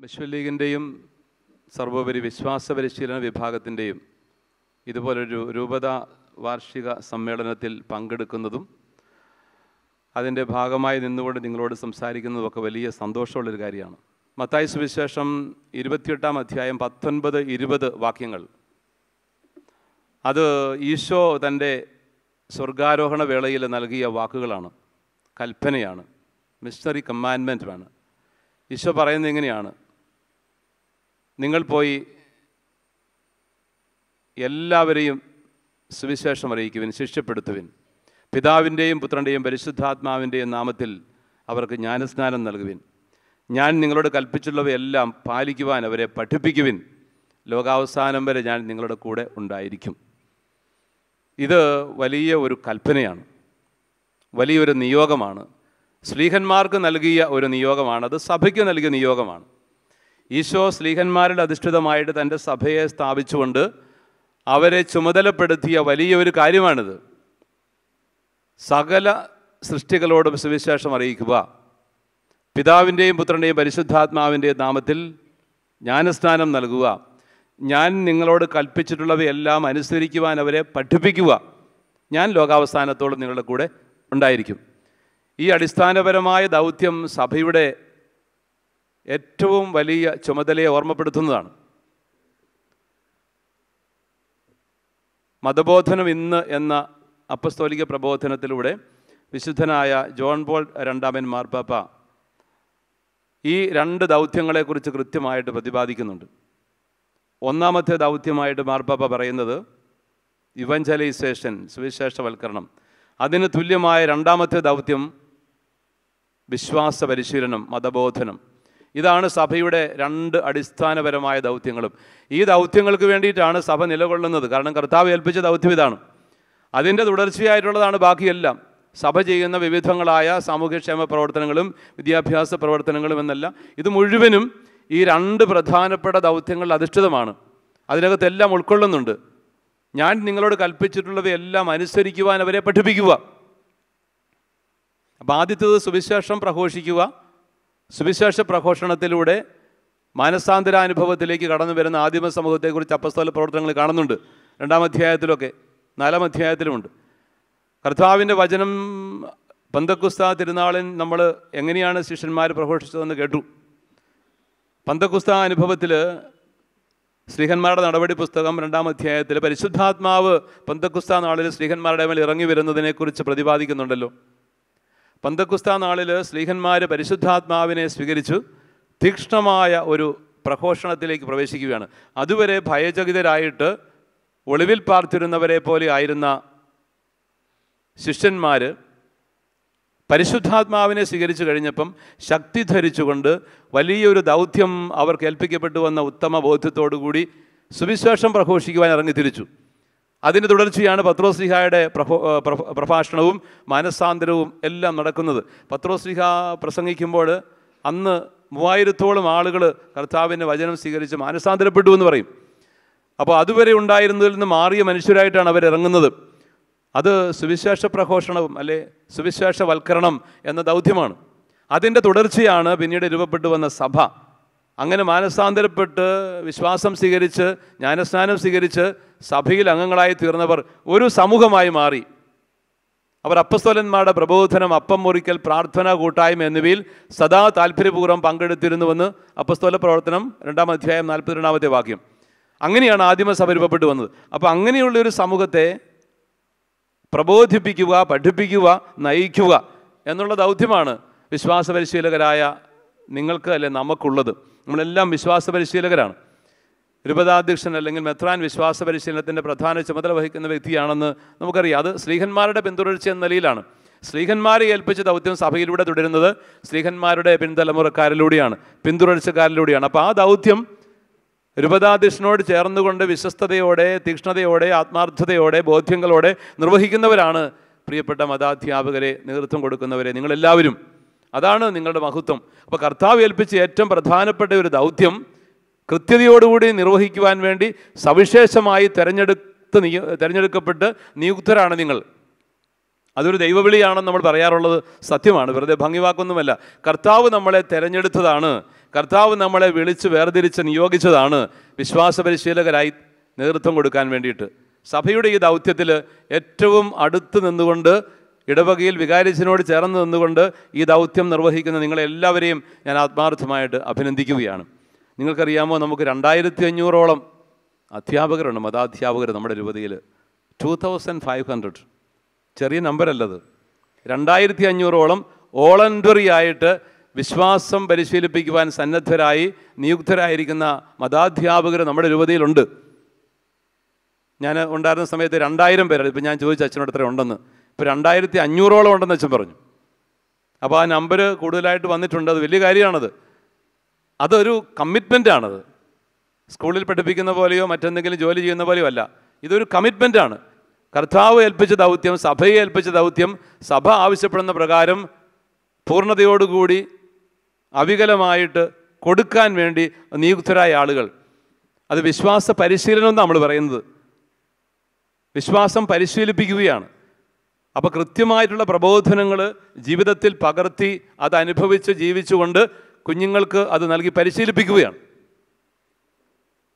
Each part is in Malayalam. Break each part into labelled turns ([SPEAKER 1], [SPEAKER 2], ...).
[SPEAKER 1] വിശ്വ ലീഗിന്റെയും സർവോപരി വിശ്വാസ പരിശീലന വിഭാഗത്തിന്റെയും ഇതുപോലൊരു രൂപത വാർഷിക സമ്മേളനത്തിൽ പങ്കെടുക്കുന്നതും അതിന്റെ ഭാഗമായി നിന്നുകൊണ്ട് നിങ്ങളോട് സംസാരിക്കുന്നതുമൊക്കെ വലിയ സന്തോഷമുള്ളൊരു കാര്യമാണ്. മത്തായ സുവിശേഷം ഇരുപത്തിയെട്ടാം അധ്യായം പത്തൊൻപത് ഇരുപത് വാക്യങ്ങൾ. അത് ഈശോ തന്റെ സ്വർഗാരോഹണ വേളയിൽ നൽകിയ വാക്കുകളാണ്. കൽപ്പനയാണ്. മിഷണറി കമാൻമെന്റുമാണ് ഈശോ പറയുന്നത് എങ്ങനെയാണ് നിങ്ങൾ പോയി എല്ലാവരെയും സുവിശേഷം അറിയിക്കുവിൻ ശിക്ഷപ്പെടുത്തുവിൻ പിതാവിന്റെയും പുത്രന്റെയും പരിശുദ്ധാത്മാവിന്റെയും നാമത്തിൽ അവർക്ക് ജ്ഞാനസ്നാനം നൽകുവിൻ. ഞാൻ നിങ്ങളോട് കൽപ്പിച്ചുള്ളവയെല്ലാം പാലിക്കുവാൻ അവരെ പഠിപ്പിക്കുവിൻ. ലോകാവസാനം വരെ ഞാൻ നിങ്ങളുടെ കൂടെ ഉണ്ടായിരിക്കും. ഇത് വലിയ ഒരു കൽപ്പനയാണ്. വലിയൊരു നിയോഗമാണ്. സ്ലീഹന്മാർക്ക് നൽകിയ ഒരു നിയോഗമാണ്. അത് സഭയ്ക്ക് നൽകിയ നിയോഗമാണ്. ഈശോ സ്ലീഹന്മാരിൽ അധിഷ്ഠിതമായിട്ട് തന്റെ സഭയെ സ്ഥാപിച്ചുകൊണ്ട് അവരെ ചുമതലപ്പെടുത്തിയ വലിയൊരു കാര്യമാണിത്. സകല സൃഷ്ടികളോടും സുവിശേഷം അറിയിക്കുക. പിതാവിന്റെയും പുത്രന്റെയും പരിശുദ്ധാത്മാവിന്റെയും നാമത്തിൽ ജ്ഞാനസ്നാനം നൽകുക. ഞാൻ നിങ്ങളോട് കൽപ്പിച്ചിട്ടുള്ളവയെല്ലാം അനുസരിക്കുവാൻ അവരെ പഠിപ്പിക്കുക. ഞാൻ ലോകാവസാനത്തോളം നിങ്ങളുടെ കൂടെ ഉണ്ടായിരിക്കും. ഈ അടിസ്ഥാനപരമായ ദൗത്യം സഭയുടെ ഏറ്റവും വലിയ ചുമതലയെ ഓർമ്മപ്പെടുത്തുന്നതാണ്. മതബോധനം ഇന്ന് എന്ന അപ്പസ്തോലിക പ്രബോധനത്തിലൂടെ വിശുദ്ധനായ ജോൺ പോൾ രണ്ടാമൻ മാർപ്പാപ്പ ഈ രണ്ട് ദൗത്യങ്ങളെക്കുറിച്ച് കൃത്യമായിട്ട് പ്രതിപാദിക്കുന്നുണ്ട്. ഒന്നാമത്തെ ദൗത്യമായിട്ട് മാർപ്പാപ്പ പറയുന്നത് ഇവഞ്ചലൈസേഷൻ സുവിശേഷവൽക്കരണം. അതിന് തുല്യമായ രണ്ടാമത്തെ ദൗത്യം വിശ്വാസ പരിശീലനം മതബോധനം. ഇതാണ് സഭയുടെ രണ്ട് അടിസ്ഥാനപരമായ ദൗത്യങ്ങളും. ഈ ദൗത്യങ്ങൾക്ക് വേണ്ടിയിട്ടാണ് സഭ നിലകൊള്ളുന്നത്. കാരണം കർത്താവ് ഏൽപ്പിച്ച ദൗത്യം ഇതാണ്. അതിന്റെ തുടർച്ചയായിട്ടുള്ളതാണ് ബാക്കിയെല്ലാം. സഭ ചെയ്യുന്ന വിവിധങ്ങളായ സാമൂഹ്യക്ഷേമ പ്രവർത്തനങ്ങളും വിദ്യാഭ്യാസ പ്രവർത്തനങ്ങളും എന്നെല്ലാം ഇത് മുഴുവനും ഈ രണ്ട് പ്രധാനപ്പെട്ട ദൗത്യങ്ങളിൽ അധിഷ്ഠിതമാണ്. അതിനകത്തെല്ലാം ഉൾക്കൊള്ളുന്നുണ്ട്. ഞാൻ നിങ്ങളോട് കൽപ്പിച്ചിട്ടുള്ളവയെല്ലാം അനുസരിക്കുവാൻ അവരെ പഠിപ്പിക്കുക. അപ്പോൾ ആദ്യത്തേത് സുവിശേഷം പ്രഘോഷിക്കുക. സുവിശേഷ പ്രഘോഷണത്തിലൂടെ മാനസാന്തരാനുഭവത്തിലേക്ക് കടന്നു വരുന്ന ആദിമ സമൂഹത്തെക്കുറിച്ച് അപ്പസ്തോല പ്രവർത്തനങ്ങൾ കാണുന്നുണ്ട്. രണ്ടാം അധ്യായത്തിലൊക്കെ നാലാം അധ്യായത്തിലുമുണ്ട്. കർത്താവിന്റെ വചനം പന്തക്കുസ്ത തിരുനാളിൽ നമ്മൾ എങ്ങനെയാണ് ശിഷ്യന്മാർ പ്രഘോഷിച്ചതെന്ന് കേട്ടു. പന്തക്കുസ്ത അനുഭവത്തിൽ ശ്രീഹന്മാരുടെ നടപടി പുസ്തകം രണ്ടാം അധ്യായത്തിൽ പരിശുദ്ധാത്മാവ് പന്തക്കുസ്ത നാളിൽ ശ്രീഹന്മാരുടെ മേൽ ഇറങ്ങി വരുന്നതിനെക്കുറിച്ച് പ്രതിപാദിക്കുന്നുണ്ടല്ലോ. പന്തക്കുസ്ത നാളിൽ സ്ലീഹന്മാർ പരിശുദ്ധാത്മാവിനെ സ്വീകരിച്ചു തീക്ഷ്ണമായ ഒരു പ്രഘോഷണത്തിലേക്ക് പ്രവേശിക്കുകയാണ്. അതുവരെ ഭയചകിതരായിട്ട് ഒളിവിൽ പാർത്തിരുന്നവരെ പോലെ ആയിരുന്ന ശിഷ്യന്മാർ പരിശുദ്ധാത്മാവിനെ സ്വീകരിച്ചു കഴിഞ്ഞപ്പം ശക്തി ധരിച്ചുകൊണ്ട് വലിയൊരു ദൗത്യം അവർക്ക് ഏൽപ്പിക്കപ്പെട്ടു വന്ന ഉത്തമ ബോധ്യത്തോടുകൂടി സുവിശേഷം പ്രഘോഷിക്കുവാൻ ഇറങ്ങി തിരിച്ചു. അതിന്റെ തുടർച്ചയാണ് പത്രോസ്ലിഹായുടെ പ്രഭോ പ്രഭാഷണവും മാനസാന്തരവും എല്ലാം നടക്കുന്നത്. പത്രോസ്ലിഹ പ്രസംഗിക്കുമ്പോൾ അന്ന് മൂവായിരത്തോളം ആളുകൾ കർത്താവിന്റെ വചനം സ്വീകരിച്ച് മാനസാന്തരപ്പെട്ടു എന്ന് പറയും. അപ്പോൾ അതുവരെ ഉണ്ടായിരുന്നതിൽ നിന്ന് മാറിയ മനുഷ്യരായിട്ടാണ് അവരിറങ്ങുന്നത്. അത് സുവിശേഷ പ്രഘോഷണവും അല്ലെ സുവിശേഷവൽക്കരണം എന്ന ദൗത്യമാണ്. അതിന്റെ തുടർച്ചയാണ് പിന്നീട് രൂപപ്പെട്ടു വന്ന സഭ. അങ്ങനെ മാനസാന്തരപ്പെട്ട് വിശ്വാസം സ്വീകരിച്ച് ജ്ഞാനസ്നാനം സ്വീകരിച്ച് സഭയിൽ അംഗങ്ങളായി തീർന്നവർ ഒരു സമൂഹമായി മാറി. അവർ അപ്പസ്തോലന്മാരുടെ പ്രബോധനം അപ്പം മുറിക്കൽ പ്രാർത്ഥന കൂട്ടായ്മ എന്നിവയിൽ സദാ താല്പര്യപൂർവം പങ്കെടുത്തിരുന്നുവെന്ന് അപ്പസ്തോല പ്രവർത്തനം രണ്ടാം അധ്യായം നാൽപ്പത്തിരണ്ടാമത്തെ വാക്യം. അങ്ങനെയാണ് ആദിമസഭ രൂപപ്പെട്ടു വന്നത്. അപ്പോൾ അങ്ങനെയുള്ള ഒരു സമൂഹത്തെ പ്രബോധിപ്പിക്കുക പഠിപ്പിക്കുക നയിക്കുക എന്നുള്ള ദൗത്യമാണ് വിശ്വാസപരിശീലകരായ നിങ്ങൾക്ക് അല്ലെ നമുക്കുള്ളത്. നമ്മളെല്ലാം വിശ്വാസ പരിശീലകരാണ്. രൂപതാധ്യക്ഷൻ അല്ലെങ്കിൽ മെത്രാൻ വിശ്വാസ പരിശീലനത്തിന്റെ പ്രധാന ചുമതല വഹിക്കുന്ന വ്യക്തിയാണെന്ന് നമുക്കറിയാം. അത് സ്ത്രീഹന്മാരുടെ പിന്തുടർച്ച എന്ന നിലയിലാണ്. സ്ത്രീഹന്മാരെ ഏൽപ്പിച്ച ദൗത്യം സഭയിലൂടെ തുടരുന്നത് സ്ത്രീഹന്മാരുടെ പിൻതലമുറക്കാരിലൂടെയാണ് പിന്തുടർച്ചക്കാരിലൂടെയാണ്. അപ്പോൾ ആ ദൗത്യം രൂപതാധ്യക്ഷനോട് ചേർന്നുകൊണ്ട് വിശ്വസ്തയോടെ തീക്ഷ്ണതയോടെ ആത്മാർത്ഥതയോടെ ബോധ്യങ്ങളോടെ നിർവഹിക്കുന്നവരാണ് പ്രിയപ്പെട്ട മതാധ്യാപകരെ നേതൃത്വം കൊടുക്കുന്നവരെ. നിങ്ങളെല്ലാവരും അതാണ് നിങ്ങളുടെ മഹത്വം. അപ്പോൾ കർത്താവ് ഏൽപ്പിച്ച ഏറ്റവും പ്രധാനപ്പെട്ട ഒരു ദൗത്യം കൃത്യതയോടുകൂടി നിർവഹിക്കുവാൻ വേണ്ടി സവിശേഷമായി തിരഞ്ഞെടുത്ത് നിയ തിരഞ്ഞെടുക്കപ്പെട്ട് നിയുക്തരാണ് നിങ്ങൾ. അതൊരു ദൈവവിളിയാണെന്ന് നമ്മൾ പറയാറുള്ളത് സത്യമാണ്. വെറുതെ ഭംഗിവാക്കൊന്നുമല്ല. കർത്താവ് നമ്മളെ തിരഞ്ഞെടുത്തതാണ്. കർത്താവ് നമ്മളെ വിളിച്ച് വേർതിരിച്ച് നിയോഗിച്ചതാണ്. വിശ്വാസ പരിശീലകരായി നേതൃത്വം കൊടുക്കാൻ വേണ്ടിയിട്ട്. സഭയുടെ ഈ ദൗത്യത്തിൽ ഏറ്റവും അടുത്ത് നിന്നുകൊണ്ട് ഇടവകയിൽ വികാരിച്ചനോട് ചേർന്ന് നിന്നുകൊണ്ട് ഈ ദൗത്യം നിർവഹിക്കുന്ന നിങ്ങളെല്ലാവരെയും ഞാൻ ആത്മാർത്ഥമായിട്ട് അഭിനന്ദിക്കുകയാണ്. നിങ്ങൾക്കറിയാമോ നമുക്ക് രണ്ടായിരത്തി അഞ്ഞൂറോളം അധ്യാപകരുണ്ട് മതാധ്യാപകർ നമ്മുടെ രൂപതയിൽ ടു തൗസൻഡ് ഫൈവ് ഹൺഡ്രഡ് ചെറിയ നമ്പറല്ലത് രണ്ടായിരത്തി അഞ്ഞൂറോളം വോളണ്ടറി ആയിട്ട് വിശ്വാസം പരിശീലിപ്പിക്കുവാൻ സന്നദ്ധരായി നിയുക്തരായിരിക്കുന്ന മതാധ്യാപകർ നമ്മുടെ രൂപതയിലുണ്ട്. ഞാൻ ഉണ്ടായിരുന്ന സമയത്ത് രണ്ടായിരം പേരാണ്. ഇപ്പം ഞാൻ ചോദിച്ചു അച്ഛനോട് എത്ര ഉണ്ടെന്ന്. ഇപ്പോൾ രണ്ടായിരത്തി അഞ്ഞൂറോളം ഉണ്ടെന്ന് അച്ഛൻ പറഞ്ഞു. അപ്പോൾ ആ നമ്പർ കൂടുതലായിട്ട് വന്നിട്ടുണ്ട്. അത് വലിയ കാര്യമാണത്. അതൊരു കമ്മിറ്റ്മെന്റാണത് സ്കൂളിൽ പഠിപ്പിക്കുന്ന പോലെയോ മറ്റെന്തെങ്കിലും ജോലി ചെയ്യുന്ന പോലെയോ അല്ല. ഇതൊരു കമ്മിറ്റ്മെന്റാണ് കർത്താവ് ഏൽപ്പിച്ച ദൗത്യം സഭയെ ഏൽപ്പിച്ച ദൗത്യം സഭ ആവശ്യപ്പെടുന്ന പ്രകാരം പൂർണതയോടുകൂടി അവികലമായിട്ട് കൊടുക്കാൻ വേണ്ടി നിയുക്തരായ ആളുകൾ. അത് വിശ്വാസ പരിശീലനം നമ്മൾ പറയുന്നത്. വിശ്വാസം പരിശീലിപ്പിക്കുകയാണ്. അപ്പോൾ കൃത്യമായിട്ടുള്ള പ്രബോധനങ്ങൾ ജീവിതത്തിൽ പകർത്തി അത് അനുഭവിച്ച് ജീവിച്ചുകൊണ്ട് കുഞ്ഞുങ്ങൾക്ക് അത് നൽകി പരിശീലിപ്പിക്കുകയാണ്.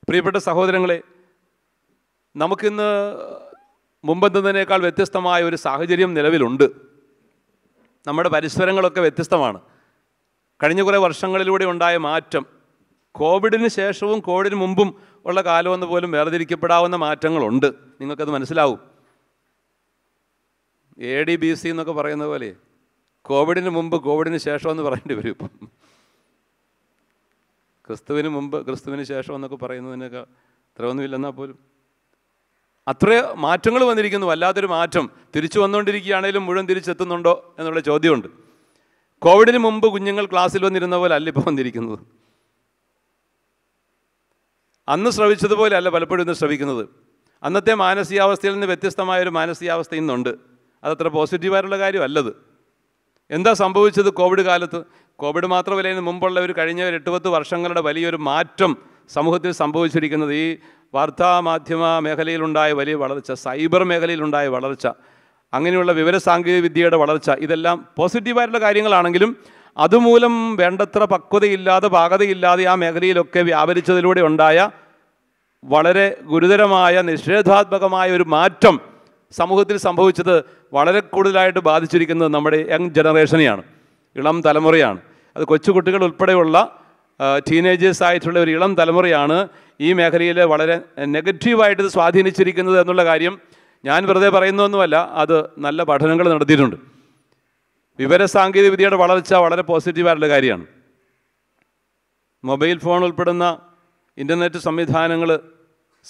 [SPEAKER 1] പ്രിയപ്പെട്ട സഹോദരങ്ങളെ നമുക്കിന്ന് മുമ്പെന്നതിനേക്കാൾ വ്യത്യസ്തമായ ഒരു സാഹചര്യം നിലവിലുണ്ട്. നമ്മുടെ പരിസരങ്ങളൊക്കെ വ്യത്യസ്തമാണ്. കഴിഞ്ഞ കുറേ വർഷങ്ങളിലൂടെ ഉണ്ടായ മാറ്റം കോവിഡിന് ശേഷവും കോവിഡിന് മുമ്പും ഉള്ള കാലമെന്ന് പോലും വേർതിരിക്കപ്പെടാവുന്ന മാറ്റങ്ങളുണ്ട്. നിങ്ങൾക്കത് മനസ്സിലാവും. എ ഡി ബി സി എന്നൊക്കെ പറയുന്ന പോലെ കോവിഡിന് മുമ്പ് കോവിഡിന് ശേഷം എന്ന് പറയേണ്ടി വരും ഇപ്പം. ക്രിസ്തുവിന് മുമ്പ് ക്രിസ്തുവിന് ശേഷം എന്നൊക്കെ പറയുന്നതിനൊക്കെ ഇത്രയൊന്നുമില്ലെന്നാൽ പോലും. അത്ര മാറ്റങ്ങൾ വന്നിരിക്കുന്നു. വല്ലാത്തൊരു മാറ്റം. തിരിച്ചു വന്നുകൊണ്ടിരിക്കുകയാണെങ്കിലും മുഴുവൻ തിരിച്ചെത്തുന്നുണ്ടോ എന്നുള്ള ചോദ്യമുണ്ട്. കോവിഡിന് മുമ്പ് കുഞ്ഞുങ്ങൾ ക്ലാസ്സിൽ വന്നിരുന്ന പോലെ അല്ല ഇപ്പോൾ വന്നിരിക്കുന്നത്. അന്ന് ശ്രവിച്ചതുപോലെ അല്ല പലപ്പോഴും ഇന്ന് ശ്രവിക്കുന്നത്. അന്നത്തെ മാനസികാവസ്ഥയിൽ നിന്ന് വ്യത്യസ്തമായൊരു മാനസികാവസ്ഥ ഇന്നുണ്ട്. അതത്ര പോസിറ്റീവായിട്ടുള്ള കാര്യമല്ലത്. എന്താ സംഭവിച്ചത് കോവിഡ് കാലത്ത്? കോവിഡ് മാത്രമല്ല ഇതിന് മുമ്പുള്ള ഒരു കഴിഞ്ഞ ഒരു എട്ട് പത്ത് വർഷങ്ങളുടെ വലിയൊരു മാറ്റം സമൂഹത്തിൽ സംഭവിച്ചിരിക്കുന്നത്. ഈ വാർത്താ മാധ്യമ മേഖലയിലുണ്ടായ വലിയ വളർച്ച സൈബർ മേഖലയിലുണ്ടായ വളർച്ച അങ്ങനെയുള്ള വിവര സാങ്കേതിക വിദ്യയുടെ വളർച്ച ഇതെല്ലാം പോസിറ്റീവായിട്ടുള്ള കാര്യങ്ങളാണെങ്കിലും അതുമൂലം വേണ്ടത്ര പക്വതയില്ലാതെ പാകതയില്ലാതെ ആ മേഖലയിലൊക്കെ വ്യാപരിച്ചതിലൂടെ ഉണ്ടായ വളരെ ഗുരുതരമായ നിഷേധാത്മകമായ ഒരു മാറ്റം സമൂഹത്തിൽ സംഭവിച്ചത് വളരെ കൂടുതലായിട്ട് ബാധിച്ചിരിക്കുന്നത് നമ്മുടെ യങ് ജനറേഷനെയാണ് ഇളം തലമുറയാണ്. അത് കൊച്ചുകുട്ടികൾ ഉൾപ്പെടെയുള്ള ടീനേജേഴ്സ് ആയിട്ടുള്ള ഒരു ഇളം തലമുറയാണ് ഈ മേഖലയിൽ വളരെ നെഗറ്റീവായിട്ട് ഇത് സ്വാധീനിച്ചിരിക്കുന്നത് എന്നുള്ള കാര്യം ഞാൻ വെറുതെ പറയുന്നതൊന്നുമല്ല അത് നല്ല പഠനങ്ങൾ നടത്തിയിട്ടുണ്ട്. വിവരസാങ്കേതിക വിദ്യയുടെ വളർച്ച വളരെ പോസിറ്റീവായിട്ടുള്ള കാര്യമാണ്. മൊബൈൽ ഫോൺ ഉൾപ്പെടുന്ന ഇന്റർനെറ്റ് സംവിധാനങ്ങൾ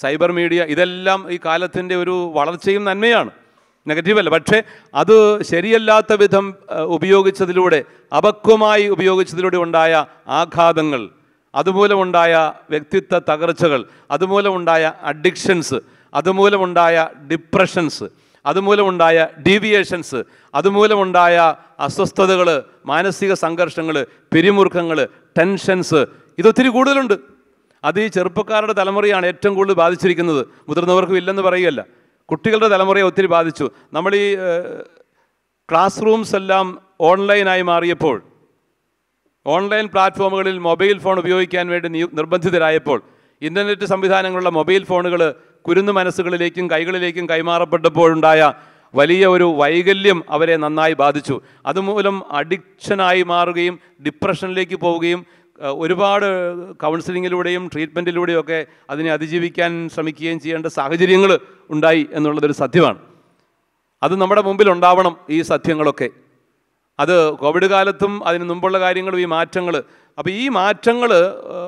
[SPEAKER 1] സൈബർ മീഡിയ ഇതെല്ലാം ഈ കാലത്തിന്റെ ഒരു വളർച്ചയും നന്മയാണ്. നെഗറ്റീവല്ല പക്ഷേ അത് ശരിയല്ലാത്ത വിധം ഉപയോഗിച്ചതിലൂടെ അപക്വമായി ഉപയോഗിച്ചതിലൂടെ ഉണ്ടായ ആഘാതങ്ങൾ അതുമൂലമുണ്ടായ വ്യക്തിത്വ തകർച്ചകൾ അതുമൂലമുണ്ടായ അഡിക്ഷൻസ് അതുമൂലമുണ്ടായ ഡിപ്രഷൻസ് അതുമൂലമുണ്ടായ ഡീവിയേഷൻസ് അതുമൂലമുണ്ടായ അസ്വസ്ഥതകൾ മാനസിക സംഘർഷങ്ങൾ പിരിമുറുക്കങ്ങൾ ടെൻഷൻസ് ഇതൊത്തിരി കൂടുതലുണ്ട്. അത് ഈ ചെറുപ്പക്കാരുടെ തലമുറയാണ് ഏറ്റവും കൂടുതൽ ബാധിച്ചിരിക്കുന്നത്. മുതിർന്നവർക്കും ഇല്ലെന്ന് പറയുകയല്ല. കുട്ടികളുടെ തലമുറയെ ഒത്തിരി ബാധിച്ചു. നമ്മൾ ഈ ക്ലാസ് റൂംസ് എല്ലാം ഓൺലൈനായി മാറിയപ്പോൾ ഓൺലൈൻ പ്ലാറ്റ്ഫോമുകളിൽ മൊബൈൽ ഫോൺ ഉപയോഗിക്കാൻ വേണ്ടി നിർബന്ധിതരായപ്പോൾ ഇന്റർനെറ്റ് സംവിധാനങ്ങളുള്ള മൊബൈൽ ഫോണുകൾ കുരുന്നു മനസ്സുകളിലേക്കും കൈകളിലേക്കും കൈമാറപ്പെട്ടപ്പോഴുണ്ടായ വലിയ ഒരു വൈകല്യം അവരെ നന്നായി ബാധിച്ചു. അതുമൂലം അഡിക്ഷനായി മാറുകയും ഡിപ്രഷനിലേക്ക് പോവുകയും ഒരുപാട് കൗൺസിലിങ്ങിലൂടെയും ട്രീറ്റ്മെന്റിലൂടെയും ഒക്കെ അതിനെ അതിജീവിക്കാൻ ശ്രമിക്കുകയും ചെയ്യേണ്ട സാഹചര്യങ്ങൾ ഉണ്ടായി എന്നുള്ളതൊരു സത്യമാണ്. അത് നമ്മുടെ മുമ്പിൽ ഉണ്ടാവണം ഈ സത്യങ്ങളൊക്കെ. അത് കോവിഡ് കാലത്തും അതിന് മുമ്പുള്ള കാര്യങ്ങളും ഈ മാറ്റങ്ങൾ അപ്പോൾ ഈ മാറ്റങ്ങൾ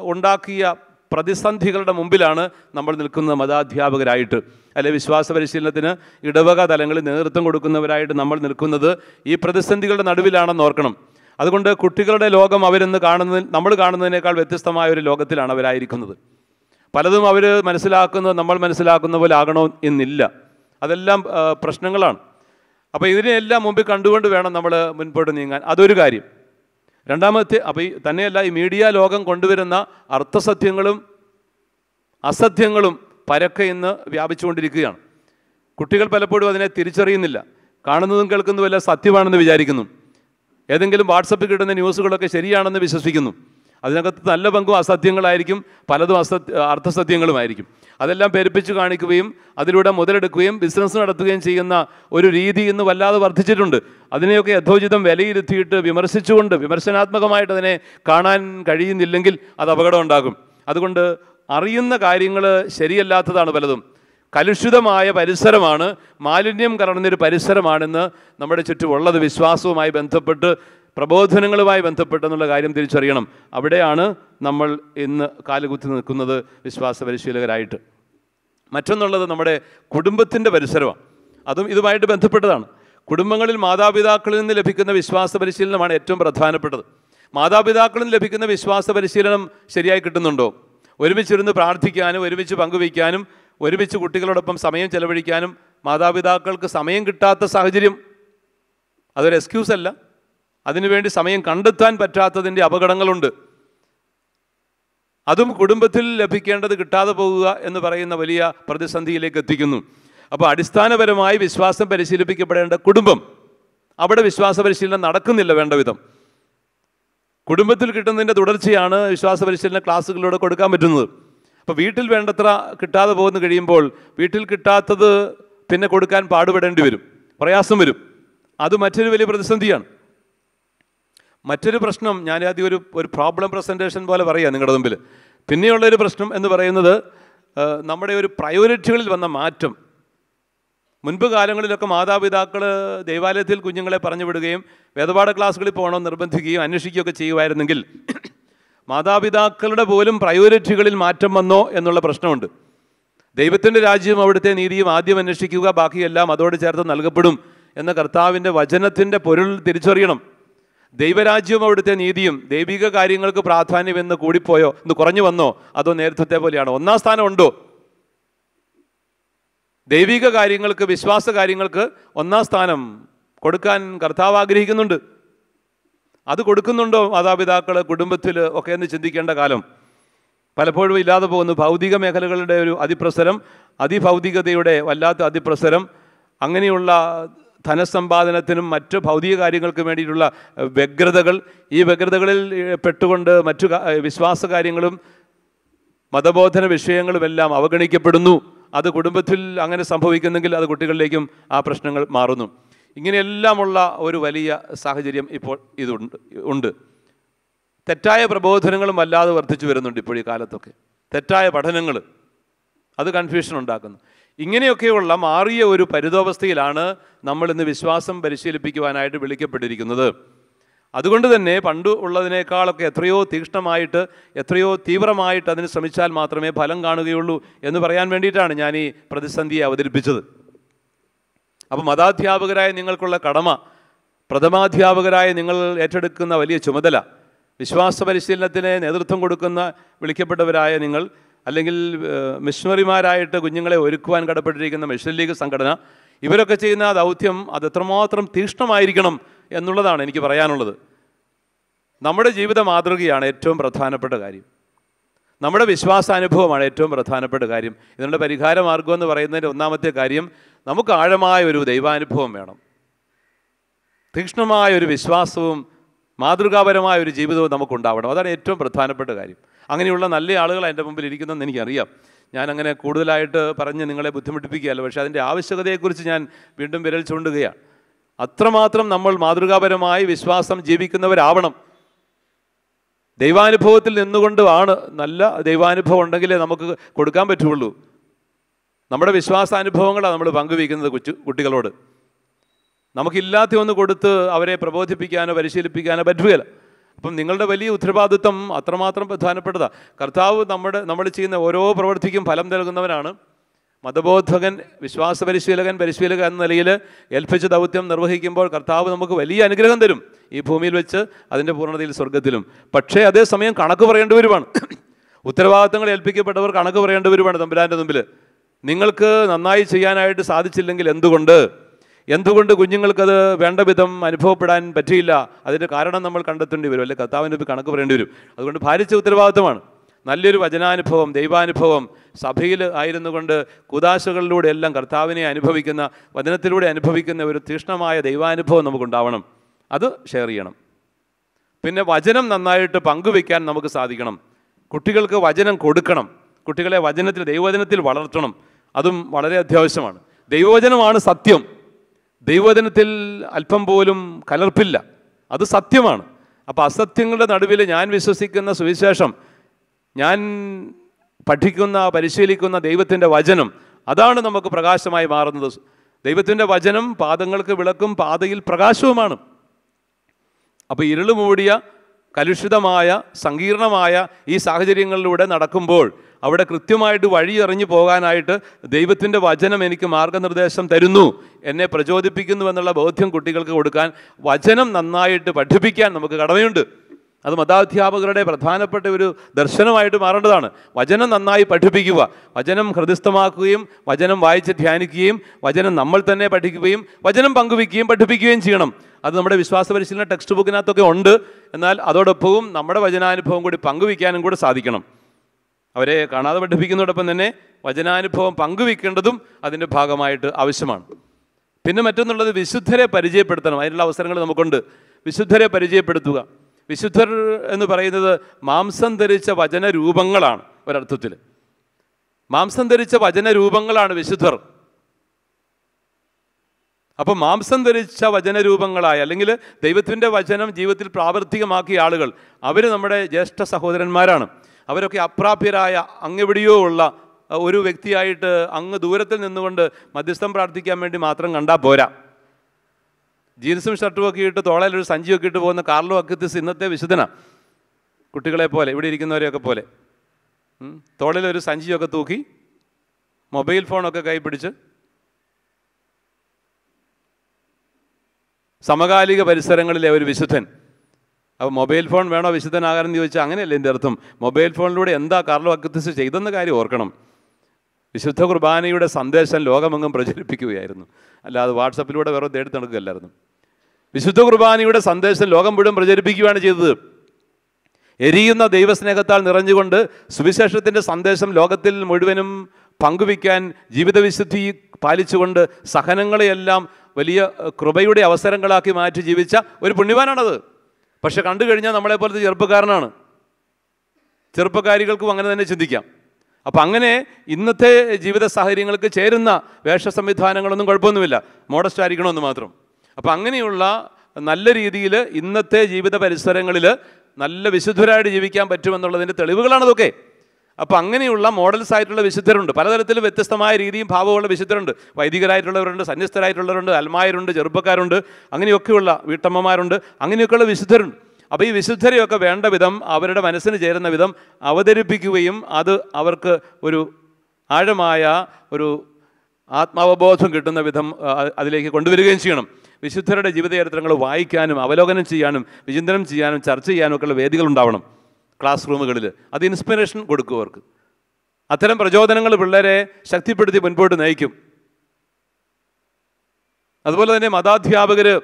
[SPEAKER 1] ഉണ്ടാക്കിയ പ്രതിസന്ധികളുടെ മുമ്പിലാണ് നമ്മൾ നിൽക്കുന്നത് മതാധ്യാപകരായിട്ട് അല്ലെ വിശ്വാസ പരിശീലനത്തിന് ഇടവക തലങ്ങളിൽ നേതൃത്വം കൊടുക്കുന്നവരായിട്ട് നമ്മൾ നിൽക്കുന്നത് ഈ പ്രതിസന്ധികളുടെ നടുവിലാണെന്ന് ഓർക്കണം. അതുകൊണ്ട് കുട്ടികളുടെ ലോകം അവരെന്ന് കാണുന്നത് നമ്മൾ കാണുന്നതിനേക്കാൾ വ്യത്യസ്തമായ ഒരു ലോകത്തിലാണ് അവരായിരിക്കുന്നത്. പലതും അവർ മനസ്സിലാക്കുന്നത് നമ്മൾ മനസ്സിലാക്കുന്ന പോലെ ആകണോ എന്നില്ല. അതെല്ലാം പ്രശ്നങ്ങളാണ്. അപ്പോൾ ഇതിനെല്ലാം മുമ്പിൽ കണ്ടുകൊണ്ട് വേണം നമ്മൾ മുൻപോട്ട് നീങ്ങാൻ. അതൊരു കാര്യം. രണ്ടാമത്തെ അപ്പോൾ ഈ തന്നെയല്ല ഈ മീഡിയ ലോകം കൊണ്ടുവരുന്ന അർത്ഥസത്യങ്ങളും അസത്യങ്ങളും പരക്കെ ഇന്ന് വ്യാപിച്ചുകൊണ്ടിരിക്കുകയാണ്. കുട്ടികൾ പലപ്പോഴും അതിനെ തിരിച്ചറിയുന്നില്ല. കാണുന്നതും കേൾക്കുന്നതും എല്ലാം സത്യമാണെന്ന് വിചാരിക്കുന്നു. ഏതെങ്കിലും വാട്സപ്പിൽ കിട്ടുന്ന ന്യൂസുകളൊക്കെ ശരിയാണെന്ന് വിശ്വസിക്കുന്നു. അതിനകത്ത് നല്ല പങ്കും അസത്യങ്ങളായിരിക്കും പലതും അസത്യ അർത്ഥസത്യങ്ങളുമായിരിക്കും. അതെല്ലാം പെരുപ്പിച്ച് കാണിക്കുകയും അതിലൂടെ മുതലെടുക്കുകയും ബിസിനസ് നടത്തുകയും ചെയ്യുന്ന ഒരു രീതി ഇന്ന് വല്ലാതെ വർദ്ധിച്ചിട്ടുണ്ട്. അതിനെയൊക്കെ യഥോചിതം വിലയിരുത്തിയിട്ട് വിമർശിച്ചുകൊണ്ട് വിമർശനാത്മകമായിട്ട് അതിനെ കാണാൻ കഴിയുന്നില്ലെങ്കിൽ അത് അപകടം ഉണ്ടാകും. അതുകൊണ്ട് അറിയുന്ന കാര്യങ്ങൾ ശരിയല്ലാത്തതാണ് പലതും. കലുഷിതമായ പരിസരമാണ്. മാലിന്യം കലർന്നൊരു പരിസരമാണെന്ന് നമ്മുടെ ചുറ്റുമുള്ളത് വിശ്വാസവുമായി ബന്ധപ്പെട്ട് പ്രബോധനങ്ങളുമായി ബന്ധപ്പെട്ടെന്നുള്ള കാര്യം തിരിച്ചറിയണം. അവിടെയാണ് നമ്മൾ ഇന്ന് കാലുകുത്തി നിൽക്കുന്നത് വിശ്വാസ പരിശീലകരായിട്ട്. മറ്റൊന്നുള്ളത് നമ്മുടെ കുടുംബത്തിന്റെ പരിസരമാണ്. അതും ഇതുമായിട്ട് ബന്ധപ്പെട്ടതാണ്. കുടുംബങ്ങളിൽ മാതാപിതാക്കളിൽ നിന്ന് ലഭിക്കുന്ന വിശ്വാസ പരിശീലനമാണ് ഏറ്റവും പ്രധാനപ്പെട്ടത്. മാതാപിതാക്കളിൽ നിന്ന് ലഭിക്കുന്ന വിശ്വാസ പരിശീലനം ശരിയായി കിട്ടുന്നുണ്ടോ? ഒരുമിച്ചിരുന്ന് പ്രാർത്ഥിക്കാനും ഒരുമിച്ച് പങ്കുവയ്ക്കാനും ഒരുമിച്ച് കുട്ടികളോടൊപ്പം സമയം ചെലവഴിക്കാനും മാതാപിതാക്കൾക്ക് സമയം കിട്ടാത്ത സാഹചര്യം അതൊരു എക്സ്ക്യൂസ് അല്ല. അതിനുവേണ്ടി സമയം കണ്ടെത്താൻ പറ്റാത്തതിന്റെ അപകടങ്ങളുണ്ട്. അതും കുടുംബത്തിൽ ലഭിക്കേണ്ടത് കിട്ടാതെ പോകുക എന്ന് പറയുന്ന വലിയ പ്രതിസന്ധിയിലേക്ക് എത്തിക്കുന്നു. അപ്പോൾ അടിസ്ഥാനപരമായി വിശ്വാസം പരിശീലിപ്പിക്കപ്പെടേണ്ട കുടുംബം. അവിടെ വിശ്വാസ പരിശീലനം നടക്കുന്നില്ല വേണ്ട വിധം. കുടുംബത്തിൽ കിട്ടുന്നതിന്റെ തുടർച്ചയാണ് വിശ്വാസ പരിശീലന ക്ലാസ്സുകളിലൂടെ കൊടുക്കാൻ പറ്റുന്നത്. അപ്പോൾ വീട്ടിൽ വേണ്ടത്ര കിട്ടാതെ പോകുന്നു കഴിയുമ്പോൾ വീട്ടിൽ കിട്ടാത്തത് പിന്നെ കൊടുക്കാൻ പാടുപെടേണ്ടി വരും. പ്രയാസം വരും. അത് മറ്റൊരു വലിയ പ്രതിസന്ധിയാണ്. മറ്റൊരു പ്രശ്നം ഞാൻ ആദ്യം ഒരു ഒരു പ്രോബ്ലം പ്രസന്റേഷൻ പോലെ പറയാം നിങ്ങളുടെ മുമ്പിൽ. പിന്നെയുള്ളൊരു പ്രശ്നം എന്ന് പറയുന്നത് നമ്മുടെ ഒരു പ്രയോറിറ്റികളിൽ വന്ന മാറ്റം. മുൻപ് കാലങ്ങളിലൊക്കെ മാതാപിതാക്കൾ ദേവാലയത്തിൽ കുഞ്ഞുങ്ങളെ പറഞ്ഞു വിടുകയും വേദപാഠ ക്ലാസ്സുകളിൽ പോകണമെന്ന് നിർബന്ധിക്കുകയും അന്വേഷിക്കുകയൊക്കെ ചെയ്യുമായിരുന്നെങ്കിൽ മാതാപിതാക്കളുടെ പോലും പ്രയോറിറ്റികളിൽ മാറ്റം വന്നോ എന്നുള്ള പ്രശ്നമുണ്ട്. ദൈവത്തിന്റെ രാജ്യവും അവിടുത്തെ നീതിയും ആദ്യം അന്വേഷിക്കുക ബാക്കിയെല്ലാം അതോട് ചേർത്ത് നൽകപ്പെടും എന്ന കർത്താവിന്റെ വചനത്തിന്റെ പൊരുൾ തിരിച്ചറിയണം. ദൈവരാജ്യവും അവിടുത്തെ നീതിയും ദൈവിക കാര്യങ്ങൾക്ക് പ്രാധാന്യം എന്ന് കൂടിപ്പോയോ എന്ന് കുറഞ്ഞു വന്നോ അതോ നേരത്തെ പോലെയാണോ? ഒന്നാം സ്ഥാനം ഉണ്ടോ ദൈവിക കാര്യങ്ങൾക്ക് വിശ്വാസ കാര്യങ്ങൾക്ക് ഒന്നാം സ്ഥാനം കൊടുക്കാൻ കർത്താവ് ആഗ്രഹിക്കുന്നുണ്ട്. അത് കൊടുക്കുന്നുണ്ടോ മാതാപിതാക്കൾ കുടുംബത്തിൽ ഒക്കെ എന്ന് ചിന്തിക്കേണ്ട കാലം. പലപ്പോഴും ഇല്ലാതെ പോകുന്നു. ഭൗതിക മേഖലകളുടെ ഒരു അതിപ്രസരം അതിഭൗതികതയുടെ വല്ലാത്ത അതിപ്രസരം അങ്ങനെയുള്ള ധനസമ്പാദനത്തിനും മറ്റ് ഭൗതിക കാര്യങ്ങൾക്കും വേണ്ടിയിട്ടുള്ള വ്യഗ്രതകൾ ഈ വ്യഗ്രതകളിൽ പെട്ടുകൊണ്ട് മറ്റു വിശ്വാസ കാര്യങ്ങളും മതബോധന വിഷയങ്ങളുമെല്ലാം അവഗണിക്കപ്പെടുന്നു. അത് കുടുംബത്തിൽ അങ്ങനെ സംഭവിക്കുന്നെങ്കിൽ അത് കുട്ടികളിലേക്കും ആ പ്രശ്നങ്ങൾ മാറുന്നു. ഇങ്ങനെയെല്ലാമുള്ള ഒരു വലിയ സാഹചര്യം ഇപ്പോൾ ഇതുണ്ട് ഉണ്ട്. തെറ്റായ പ്രബോധനങ്ങളും വല്ലാതെ വർദ്ധിച്ചു വരുന്നുണ്ട് ഇപ്പോൾ ഈ കാലത്തൊക്കെ. തെറ്റായ പഠനങ്ങൾ അത് കൺഫ്യൂഷൻ ഉണ്ടാക്കുന്നു. ഇങ്ങനെയൊക്കെയുള്ള മാറിയ ഒരു പരിതോവസ്ഥയിലാണ് നമ്മൾ ഇന്ന് വിശ്വാസം പരിശീലിപ്പിക്കുവാനായിട്ട് വിളിക്കപ്പെട്ടിരിക്കുന്നത്. അതുകൊണ്ട് തന്നെ പണ്ട് ഉള്ളതിനേക്കാളൊക്കെ എത്രയോ തീക്ഷ്ണമായിട്ട് എത്രയോ തീവ്രമായിട്ട് അതിന് ശ്രമിച്ചാൽ മാത്രമേ ഫലം കാണുകയുള്ളൂ എന്ന് പറയാൻ വേണ്ടിയിട്ടാണ് ഞാൻ ഈ പ്രതിസന്ധിയെ അവതരിപ്പിച്ചത്. അപ്പോൾ മതാധ്യാപകരായ നിങ്ങൾക്കുള്ള കടമ പ്രഥമാധ്യാപകരായ നിങ്ങൾ ഏറ്റെടുക്കുന്ന വലിയ ചുമതല വിശ്വാസ പരിശീലനത്തിന് നേതൃത്വം കൊടുക്കുന്ന വിളിക്കപ്പെട്ടവരായ നിങ്ങൾ അല്ലെങ്കിൽ മിഷണറിമാരായിട്ട് കുഞ്ഞുങ്ങളെ ഒരുക്കുവാൻ കടപ്പെട്ടിരിക്കുന്ന മിഷൻ ലീഗ് സംഘടന ഇവരൊക്കെ ചെയ്യുന്ന ദൗത്യം അത് എത്രമാത്രം തീക്ഷ്ണമായിരിക്കണം എന്നുള്ളതാണ് എനിക്ക് പറയാനുള്ളത്. നമ്മുടെ ജീവിത മാതൃകയാണ് ഏറ്റവും പ്രധാനപ്പെട്ട കാര്യം. നമ്മുടെ വിശ്വാസാനുഭവമാണ് ഏറ്റവും പ്രധാനപ്പെട്ട കാര്യം. ഇതിനുള്ള പരിഹാര മാർഗം എന്ന് പറയുന്നതിന്റെ ഒന്നാമത്തെ കാര്യം നമുക്ക് ആഴമായ ഒരു ദൈവാനുഭവം വേണം. തീക്ഷ്ണമായ ഒരു വിശ്വാസവും മാതൃകാപരമായ ഒരു ജീവിതവും നമുക്കുണ്ടാവണം. അതാണ് ഏറ്റവും പ്രധാനപ്പെട്ട കാര്യം. അങ്ങനെയുള്ള നല്ല ആളുകൾ എന്റെ മുമ്പിൽ ഇരിക്കുന്നതെന്ന് എനിക്കറിയാം. ഞാനങ്ങനെ കൂടുതലായിട്ട് പറഞ്ഞ് നിങ്ങളെ ബുദ്ധിമുട്ടിപ്പിക്കുകയല്ല. പക്ഷേ അതിന്റെ ആവശ്യകതയെക്കുറിച്ച് ഞാൻ വീണ്ടും വിരൽ ചൂണ്ടുകയാണ്. അത്രമാത്രം നമ്മൾ മാതൃകാപരമായി വിശ്വാസം ജീവിക്കുന്നവരാവണം. ദൈവാനുഭവത്തിൽ നിന്നുകൊണ്ടുമാണ് നല്ല ദൈവാനുഭവം ഉണ്ടെങ്കിലേ നമുക്ക് കൊടുക്കാൻ പറ്റുള്ളൂ. നമ്മുടെ വിശ്വാസാനുഭവങ്ങളാണ് നമ്മൾ പങ്കുവയ്ക്കുന്നത് കൊച്ചു കുട്ടികളോട്. നമുക്കില്ലാത്ത ഒന്ന് കൊടുത്ത് അവരെ പ്രബോധിപ്പിക്കാനോ പരിശീലിപ്പിക്കാനോ പറ്റുകയില്ല. അപ്പം നിങ്ങളുടെ വലിയ ഉത്തരവാദിത്വം അത്രമാത്രം പ്രധാനപ്പെട്ടതാണ് കർത്താവ് നമ്മുടെ നമ്മൾ ചെയ്യുന്ന ഓരോ പ്രവൃത്തിക്കും ഫലം നൽകുന്നവനാണ്. മതബോധകൻ വിശ്വാസ പരിശീലകൻ പരിശീലകൻ എന്ന നിലയിൽ ഏൽപ്പിച്ച ദൗത്യം നിർവഹിക്കുമ്പോൾ കർത്താവ് നമുക്ക് വലിയ അനുഗ്രഹം തരും ഈ ഭൂമിയിൽ വെച്ച് അതിന്റെ പൂർണതയിൽ സ്വർഗത്തിലും. പക്ഷേ അതേസമയം കണക്ക് പറയേണ്ടവരുമാണ് ഉത്തരവാദിത്തങ്ങൾ ഏൽപ്പിക്കപ്പെട്ടവർ കണക്ക് പറയേണ്ടവരുമാണ് തമ്പുരാന്റെ മുമ്പിൽ നിങ്ങൾക്ക് നന്നായി ചെയ്യാനായിട്ട് സാധിച്ചില്ലെങ്കിൽ എന്തുകൊണ്ട്? എന്തുകൊണ്ട് കുഞ്ഞുങ്ങൾക്കത് വേണ്ട വിധം അനുഭവപ്പെടാൻ പറ്റിയില്ല? അതിന്റെ കാരണം നമ്മൾ കണ്ടെത്തേണ്ടി വരും. അല്ലെങ്കിൽ കർത്താവിന്റെ കണക്ക് പറയേണ്ടി വരും. അതുകൊണ്ട് ഭാരിച്ച ഉത്തരവാദിത്തമാണ്. നല്ലൊരു വചനാനുഭവം ദൈവാനുഭവം സഭയിൽ ആയിരുന്നു കൊണ്ട് കുതാശകളിലൂടെ എല്ലാം കർത്താവിനെ അനുഭവിക്കുന്ന വചനത്തിലൂടെ അനുഭവിക്കുന്ന ഒരു തീഷ്ണമായ ദൈവാനുഭവം നമുക്കുണ്ടാവണം. അത് ഷെയർ ചെയ്യണം. പിന്നെ വചനം നന്നായിട്ട് പങ്കുവെക്കാൻ നമുക്ക് സാധിക്കണം. കുട്ടികൾക്ക് വചനം കൊടുക്കണം. കുട്ടികളെ വചനത്തിൽ ദൈവവചനത്തിൽ വളർത്തണം. അതും വളരെ അത്യാവശ്യമാണ്. ദൈവവചനമാണ് സത്യം. ദൈവവചനത്തിൽ അല്പം പോലും കലർപ്പില്ല. അത് സത്യമാണ്. അപ്പോൾ അസത്യങ്ങളുടെ നടുവിൽ ഞാൻ വിശ്വസിക്കുന്ന സുവിശേഷം ഞാൻ പഠിക്കുന്ന പരിശീലിക്കുന്ന ദൈവത്തിന്റെ വചനം അതാണ് നമുക്ക് പ്രകാശമായി മാറുന്നത്. ദൈവത്തിന്റെ വചനം പാദങ്ങൾക്ക് വിളക്കും പാതയിൽ പ്രകാശവുമാണ്. അപ്പോൾ ഇരുൾ മൂടിയ കലുഷിതമായ സങ്കീർണമായ ഈ സാഹചര്യങ്ങളിലൂടെ നടക്കുമ്പോൾ അവിടെ കൃത്യമായിട്ട് വഴി എറിഞ്ഞു പോകാനായിട്ട് ദൈവത്തിന്റെ വചനം എനിക്ക് മാർഗനിർദ്ദേശം തരുന്നു. എന്നെ പ്രചോദിപ്പിക്കുന്നു എന്നുള്ള ബോധ്യം കുട്ടികൾക്ക് കൊടുക്കാൻ വചനം നന്നായിട്ട് പഠിപ്പിക്കാൻ നമുക്ക് കടമയുണ്ട്. അത് മതാധ്യാപകരുടെ പ്രധാനപ്പെട്ട ഒരു ദർശനമായിട്ട് മാറേണ്ടതാണ്. വചനം നന്നായി പഠിപ്പിക്കുക. വചനം ഹൃദയസ്ഥമാക്കുകയും വചനം വായിച്ച് ധ്യാനിക്കുകയും വചനം നമ്മൾ തന്നെ പഠിക്കുകയും വചനം പങ്കുവയ്ക്കുകയും പഠിപ്പിക്കുകയും ചെയ്യണം. അത് നമ്മുടെ വിശ്വാസ പരിശീലന ടെക്സ്റ്റ് ബുക്കിനകത്തൊക്കെ ഉണ്ട്. എന്നാൽ അതോടൊപ്പവും നമ്മുടെ വചനാനുഭവം കൂടി പങ്കുവയ്ക്കാനും കൂടി സാധിക്കണം. അവരെ കാണാതെ പഠിപ്പിക്കുന്നതോടൊപ്പം തന്നെ വചനാനുഭവം പങ്കുവെക്കേണ്ടതും അതിന്റെ ഭാഗമായിട്ട് ആവശ്യമാണ്. പിന്നെ മറ്റൊന്നുള്ളത് വിശുദ്ധരെ പരിചയപ്പെടുത്തണം. അതിനുള്ള അവസരങ്ങൾ നമുക്കുണ്ട്. വിശുദ്ധരെ പരിചയപ്പെടുത്തുക. വിശുദ്ധർ എന്ന് പറയുന്നത് മാംസം ധരിച്ച വചന രൂപങ്ങളാണ് ഒരർത്ഥത്തിൽ. മാംസം ധരിച്ച വചന രൂപങ്ങളാണ് വിശുദ്ധർ. അപ്പോൾ മാംസം ധരിച്ച വചനരൂപങ്ങളായ അല്ലെങ്കിൽ ദൈവത്തിന്റെ വചനം ജീവിതത്തിൽ പ്രാവർത്തികമാക്കിയ ആളുകൾ അവർ നമ്മുടെ ജ്യേഷ്ഠ സഹോദരന്മാരാണ്. അവരൊക്കെ അപ്രാപ്യരായ അങ്ങെവിടെയോ ഉള്ള ഒരു വ്യക്തിയായിട്ട് അങ്ങ് ദൂരത്തിൽ നിന്നുകൊണ്ട് മധ്യസ്ഥം പ്രാർത്ഥിക്കാൻ വേണ്ടി മാത്രം കണ്ടാൽ പോരാ. ജീൻസും ഷർട്ടും ഒക്കെ ഇട്ട് തോളയിൽ ഒരു സഞ്ചിയൊക്കെ ഇട്ട് പോകുന്ന കാർലോ അക്കത്തിസ് ഇന്നത്തെ വിശുദ്ധനാണ് കുട്ടികളെ പോലെ ഇവിടെ ഇരിക്കുന്നവരെയൊക്കെ പോലെ. തോളിലൊരു സഞ്ചിയൊക്കെ തൂക്കി മൊബൈൽ ഫോണൊക്കെ കൈ പിടിച്ച് സമകാലിക പരിസരങ്ങളിലെ ഒരു വിശുദ്ധൻ. അപ്പോൾ മൊബൈൽ ഫോൺ വേണോ വിശുദ്ധനാകാനെന്ന് ചോദിച്ചാൽ അങ്ങനെയല്ല എന്റെ അർത്ഥം. മൊബൈൽ ഫോണിലൂടെ എന്താ കാർലോ അക്കത്തിസ് ചെയ്തെന്ന കാര്യം ഓർക്കണം. വിശുദ്ധ കുർബാനയുടെ സന്ദേശം ലോകമെങ്ങും പ്രചരിപ്പിക്കുകയായിരുന്നു. അല്ലാതെ വാട്സപ്പിലൂടെ വേറെ തേടി നടക്കുകയല്ലായിരുന്നു. വിശുദ്ധ കുർബാനയുടെ സന്ദേശം ലോകം മുഴുവൻ പ്രചരിപ്പിക്കുകയാണ് ചെയ്തത്. എരിയുന്ന ദൈവസ്നേഹത്താൽ നിറഞ്ഞുകൊണ്ട് സുവിശേഷത്തിന്റെ സന്ദേശം ലോകത്തിൽ മുഴുവനും പങ്കുവയ്ക്കാൻ ജീവിതവിശുദ്ധി പാലിച്ചുകൊണ്ട് സഹനങ്ങളെയെല്ലാം വലിയ കൃപയുടെ അവസരങ്ങളാക്കി മാറ്റി ജീവിച്ച ഒരു പുണ്യവാനാണത്. പക്ഷെ കണ്ടു കഴിഞ്ഞാൽ നമ്മളെ പോലത്തെ ചെറുപ്പക്കാരനാണ്. ചെറുപ്പക്കാരികൾക്കും അങ്ങനെ തന്നെ ചിന്തിക്കാം. അപ്പം അങ്ങനെ ഇന്നത്തെ ജീവിത സാഹചര്യങ്ങൾക്ക് ചേരുന്ന വേഷ സംവിധാനങ്ങളൊന്നും കുഴപ്പമൊന്നുമില്ല. മോഡസ്റ്റ് ആയിരിക്കണമെന്ന് മാത്രം. അപ്പം അങ്ങനെയുള്ള നല്ല രീതിയിൽ ഇന്നത്തെ ജീവിത പരിസരങ്ങളിൽ നല്ല വിശുദ്ധരായിട്ട് ജീവിക്കാൻ പറ്റുമെന്നുള്ളതിന്റെ തെളിവുകളാണതൊക്കെ അപ്പോൾ അങ്ങനെയുള്ള മോഡൽസ് ആയിട്ടുള്ള വിശുദ്ധരുണ്ട്. പലതരത്തിൽ വ്യത്യസ്തമായ രീതിയും ഭാവമുള്ള വിശുദ്ധരുണ്ട്. വൈദികരായിട്ടുള്ളവരുണ്ട് സന്യസ്തരായിട്ടുള്ളവരുണ്ട് അൽമായരുണ്ട് ചെറുപ്പക്കാരുണ്ട് അങ്ങനെയൊക്കെയുള്ള വീട്ടമ്മമാരുണ്ട് അങ്ങനെയൊക്കെയുള്ള വിശുദ്ധരുണ്ട്. അപ്പോൾ ഈ വിശുദ്ധരെയൊക്കെ വേണ്ട വിധം അവരുടെ മനസ്സിന് ചേരുന്ന വിധം അവതരിപ്പിക്കുകയും അത് അവർക്ക് ഒരു ആഴമായ ഒരു ആത്മാവബോധം കിട്ടുന്ന വിധം അതിലേക്ക് കൊണ്ടുവരികയും ചെയ്യണം. വിശുദ്ധരുടെ ജീവിതചരിത്രങ്ങൾ വായിക്കാനും അവലോകനം ചെയ്യാനും വിചിന്തനം ചെയ്യാനും ചർച്ച ചെയ്യാനും ഒക്കെയുള്ള വേദികൾ ഉണ്ടാവണം. ക്ലാസ് റൂമുകളിൽ അത് ഇൻസ്പിറേഷൻ കൊടുക്കും അവർക്ക് അത്തരം പ്രചോദനങ്ങൾ പിള്ളേരെ ശക്തിപ്പെടുത്തി മുൻപോട്ട് നയിക്കും. അതുപോലെ തന്നെ മതാധ്യാപകർ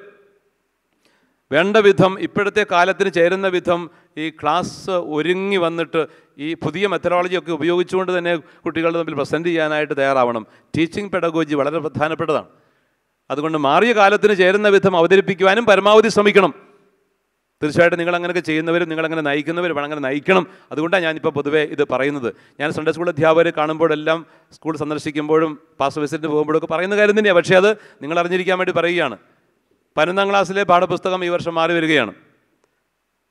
[SPEAKER 1] വേണ്ട വിധം ഇപ്പോഴത്തെ കാലത്തിന് ചേരുന്ന വിധം ഈ ക്ലാസ് ഒരുങ്ങി വന്നിട്ട് ഈ പുതിയ മെത്തഡോളജി ഒക്കെ ഉപയോഗിച്ചുകൊണ്ട് തന്നെ കുട്ടികളുടെ തമ്മിൽ പ്രസന്റ് ചെയ്യാനായിട്ട് തയ്യാറാവണം. ടീച്ചിങ് പെഡഗോജി വളരെ പ്രധാനപ്പെട്ടതാണ്. അതുകൊണ്ട് മാറിയ കാലത്തിന് ചേരുന്ന വിധം അവതരിപ്പിക്കുവാനും പരമാവധി ശ്രമിക്കണം. തീർച്ചയായിട്ടും നിങ്ങൾ അങ്ങനെയൊക്കെ ചെയ്യുന്നവരും നിങ്ങളങ്ങനെ നയിക്കുന്നവരും അങ്ങനെ നയിക്കണം. അതുകൊണ്ടാണ് ഞാനിപ്പോൾ പൊതുവേ ഇത് പറയുന്നത്. ഞാൻ സൺഡേ സ്കൂൾ അധ്യാപകരെ കാണുമ്പോഴെല്ലാം സ്കൂൾ സന്ദർശിക്കുമ്പോഴും പാസ് വിസിറ്റിന് പോകുമ്പോഴൊക്കെ പറയുന്ന കാര്യം തന്നെയാണ് പക്ഷേ അത് നിങ്ങൾ അറിഞ്ഞിരിക്കാൻ വേണ്ടി പറയുകയാണ്. പതിനൊന്നാം ക്ലാസ്സിലെ പാഠപുസ്തകം ഈ വർഷം മാറി വരികയാണ്.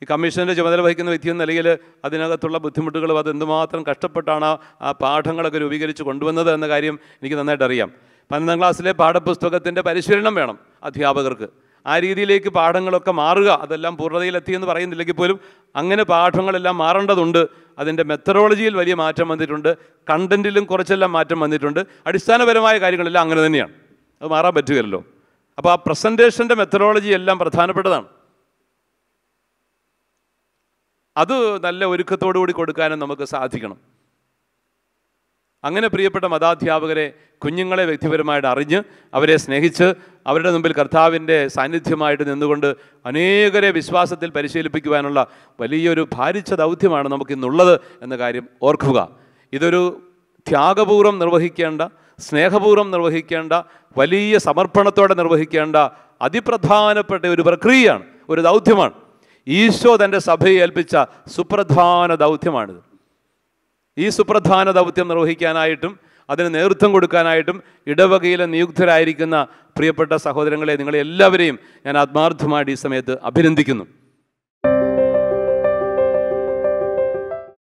[SPEAKER 1] ഈ കമ്മീഷന്റെ ചുമതല വഹിക്കുന്ന വ്യക്തി എന്ന നിലയിൽ അതിനകത്തുള്ള ബുദ്ധിമുട്ടുകളും അത് എന്തുമാത്രം കഷ്ടപ്പെട്ടാണ് ആ പാഠങ്ങളൊക്കെ രൂപീകരിച്ച് കൊണ്ടുവന്നത് എന്ന കാര്യം എനിക്ക് നന്നായിട്ട് അറിയാം പതിനൊന്നാം ക്ലാസ്സിലെ പാഠപുസ്തകത്തിന്റെ പരിശീലനം വേണം അധ്യാപകർക്ക്. ആ രീതിയിലേക്ക് പാഠങ്ങളൊക്കെ മാറുക അതെല്ലാം പൂർണതയിലെത്തിയെന്ന് പറയുന്നില്ലെങ്കിൽ പോലും അങ്ങനെ പാഠങ്ങളെല്ലാം മാറേണ്ടതുണ്ട്. അതിന്റെ മെത്തഡോളജിയിൽ വലിയ മാറ്റം വന്നിട്ടുണ്ട് കണ്ടന്റിലും കുറച്ചെല്ലാം മാറ്റം വന്നിട്ടുണ്ട്. അടിസ്ഥാനപരമായ കാര്യങ്ങളെല്ലാം അങ്ങനെ തന്നെയാണ്. അത് മാറാൻ പറ്റുകയല്ലോ അപ്പോൾ ആ പ്രസന്റേഷന്റെ മെത്തഡോളജി എല്ലാം പ്രധാനപ്പെട്ടതാണ്. അത് നല്ല ഒരുക്കത്തോടു കൂടി കൊടുക്കാനും നമുക്ക് സാധിക്കണം. അങ്ങനെ പ്രിയപ്പെട്ട മതാധ്യാപകരെ കുഞ്ഞുങ്ങളെ വ്യക്തിപരമായിട്ട് അറിഞ്ഞ് അവരെ സ്നേഹിച്ച് അവരുടെ മുമ്പിൽ കർത്താവിന്റെ സാന്നിധ്യമായിട്ട് നിന്നുകൊണ്ട് അനേകരെ വിശ്വാസത്തിൽ പരിശീലിപ്പിക്കുവാനുള്ള വലിയൊരു ഭാരിച്ച ദൗത്യമാണ് നമുക്കിന്നുള്ളത് എന്ന കാര്യം ഓർക്കുക. ഇതൊരു ത്യാഗപൂർവം നിർവഹിക്കേണ്ട സ്നേഹപൂർവം നിർവഹിക്കേണ്ട വലിയ സമർപ്പണത്തോടെ നിർവഹിക്കേണ്ട അതിപ്രധാനപ്പെട്ട ഒരു പ്രക്രിയയാണ് ഒരു ദൗത്യമാണ്. ഈശോ തന്റെ സഭയെ ഏൽപ്പിച്ച സുപ്രധാന ദൗത്യമാണിത്. ഈ സുപ്രധാന ദൗത്യം നിർവഹിക്കാനായിട്ടും അതിന് നേതൃത്വം കൊടുക്കാനായിട്ടും ഇടവകയിലെ നിയുക്തരായിരിക്കുന്ന പ്രിയപ്പെട്ട സഹോദരങ്ങളെ നിങ്ങളെ എല്ലാവരെയും ഞാൻ ആത്മാർത്ഥമായിട്ട് ഈ സമയത്ത് അഭിനന്ദിക്കുന്നു.